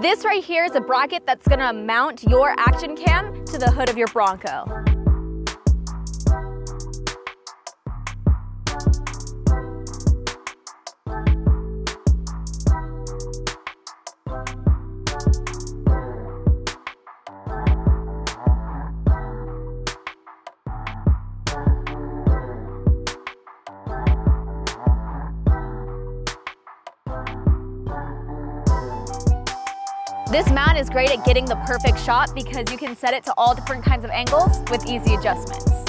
This right here is a bracket that's gonna mount your action cam to the hood of your Bronco. This mount is great at getting the perfect shot because you can set it to all different kinds of angles with easy adjustments.